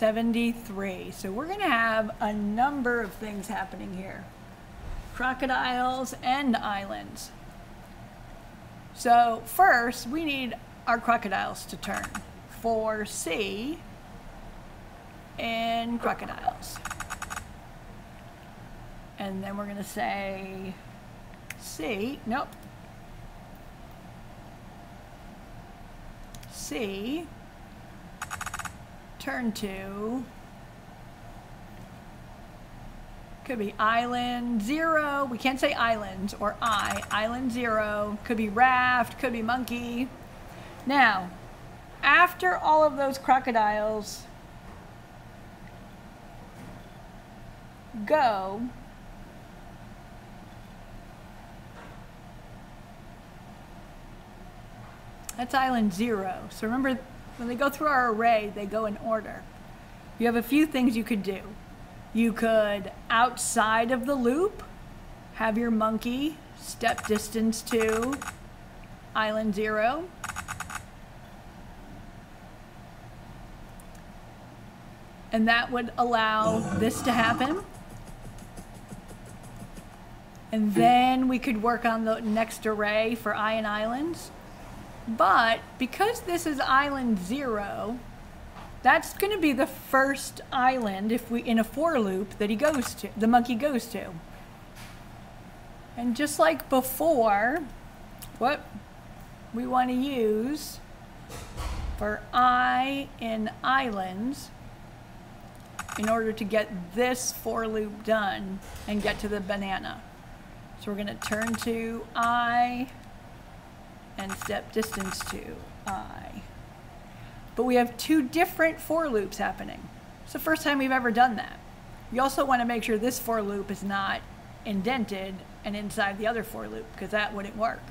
73. So we're going to have a number of things happening here. Crocodiles and islands. So first, we need our crocodiles to turn. For C and crocodiles. And then we're going to say C. Nope. C. Turn to. Could be island zero. We can't say islands or I. Island zero. Could be raft. Could be monkey. Now, after all of those crocodiles go, that's island zero. So remember, when they go through our array, they go in order. You have a few things you could do. You could, outside of the loop, have your monkey step distance to island zero. And that would allow this to happen. And then we could work on the next array for ion islands. But because this is island zero, that's going to be the first island if we in a for loop that he goes to, the monkey goes to. And just like before, what we want to use for i in islands in order to get this for loop done and get to the banana. So we're going to turn to I step distance to I. But we have two different for loops happening. It's the first time we've ever done that. You also want to make sure this for loop is not indented and inside the other for loop because that wouldn't work.